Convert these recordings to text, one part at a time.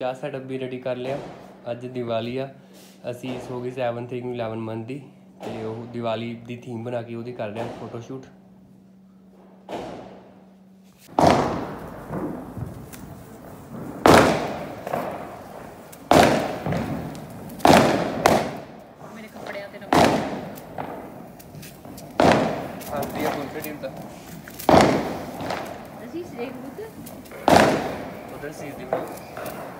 ਚਾਹ ਸੈਟਅਪ ਵੀ ਰੈਡੀ ਕਰ ਲਿਆ ਅੱਜ ਦੀਵਾਲੀ ਆ ਅਸੀਂ ਸੋ ਗਈ 7 ਤਰੀਕ ਨੂੰ 11 ਮੰਥ ਦੀ ਤੇ ਉਹ ਦੀਵਾਲੀ ਦੀ ਥੀਮ ਬਣਾ ਕੇ ਉਹਦੀ ਕਰ ਰਹੇ ਹਾਂ ਫੋਟੋ ਸ਼ੂਟ ਮੇਰੇ ਕੱਪੜਿਆਂ ਤੇ ਰੱਖ ਆਂਦੀ ਆ ਦੂਸਰੀ ਟੀਮ ਦਾ ਅਸੀਂ ਸੇਕ ਬੁੱਤ ਉਧਰ ਸੀ ਦੀ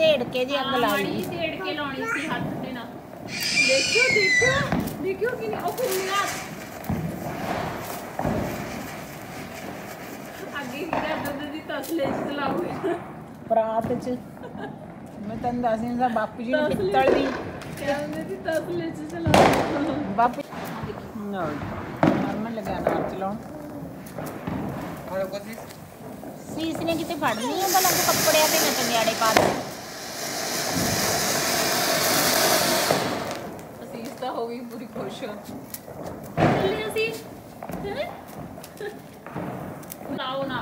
ਢੇੜ ਕੇ ਜੀ ਅੱਗ ਲਾ ਮਾੜੀ ਲਈ। ਜਿਹੀ ਢੇੜ ਕੇ ਲਾਉਣੀ ਸੀ ਹੱਥ ਦੇ ਨਾਲ। ਦੇਖਿਓ ਦੇਖਿਓ ਦੇਖਿਓ ਕਿ ਉਹ ਕਿੰਨੀਆਂ ਅੱਗੇ ਹੀਰਾ ਦੁੱਧ ਦੀ ਤਸਲੇ ਚ ਚਲਾਉਗੀ ਪਰਾਤ ਚ। ਮੈਂ ਤੈਨੂੰ ਦੱਸ ਦਿੰਦਾ ਬਾਪੂ ਜੀ ਨੇ ਪਿੱਤਲ ਦੀ। ਕਹਿੰਦੇ ਦੀ ਤਸਲੇ ਚ ਚਲਾਉਗੀ ਬਾਪੂ ਨਾ ਨਰਮਲ ਲਗਾ ਨਾਲ ਚਲਾਉਣ। ਹਾਂ ਕੋ ਸੀ ਸੀਸ ਨੇ ਕਿਤੇ ਫੜਨੀ ਆ ਭਲਾ ਕੋ ਕੱਪੜਿਆਂ ਤੇ ਨਾ ਕੰਗਿਆੜੇ ਪਾ ਦੇ। भी पूरी खुश लाओ ना।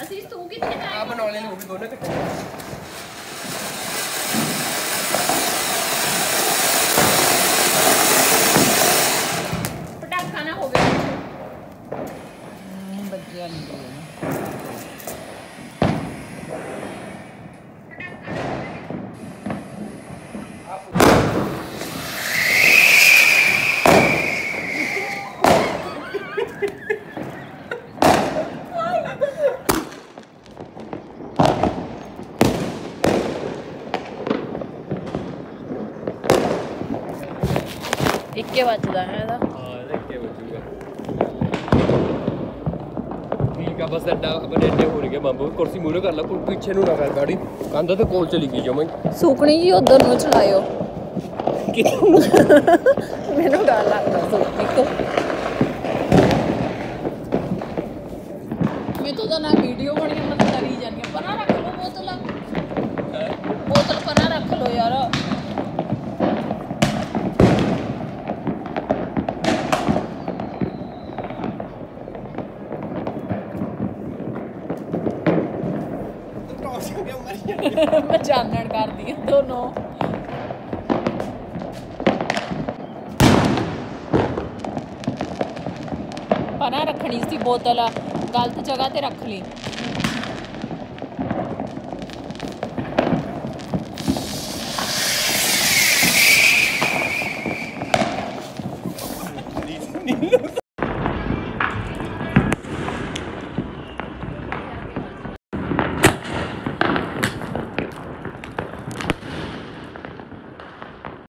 आशीष तू कितने आप नॉलेज वो भी दोनों इकट्ठे। ਇੱਕੇ ਵੱਜਦਾ ਹੈ ਇਹਦਾ ਹਾਂ ਇਹਦਾ ਇੱਕੇ ਵੱਜੂਗਾ ਠੀਕ ਆ ਬਸ ਅੱਡਾ ਆਪਣੇ ਅੱਡੇ ਹੋ ਗਿਆ ਬੰਬ ਕੁਰਸੀ ਮੂਰੇ ਕਰ ਲਾ ਕੋਈ ਪਿੱਛੇ ਨੂੰ ਨਾ ਕਰ ਗਾੜੀ ਕੰਧ ਤੇ ਕੋਲ ਚਲੀ ਗਈ ਜਮਾਂ ਹੀ ਸੁਕਣੀ ਜੀ ਉਧਰ ਨੂੰ ਚਲਾਇਓ ਮੈਨੂੰ ਡਰ ਲੱਗਦਾ ਸੁਕਣੀ ਤੋਂ ਮੈਂ ਤਾਂ ਨਾ ਵੀਡੀਓ ਬਣੀ ਮੈਂ ਤਾਂ ਕਰੀ ਜਾਂਦੀ ਹਾਂ ਪਰਾਂ ਰੱਖ ਲਓ ਬੋਤਲ ਬੋਤਲ ਪਰਾਂ ਰੱਖ ਲਓ ਯਾਰ ਮੈਂ ਚਾਨਣ ਕਰਦੀ ਹਾਂ ਦੋਨੋਂ ਪਨਾ ਰੱਖਣੀ ਸੀ ਬੋਤਲ ਗਲਤ ਜਗ੍ਹਾ ਤੇ ਰੱਖ ਲਈ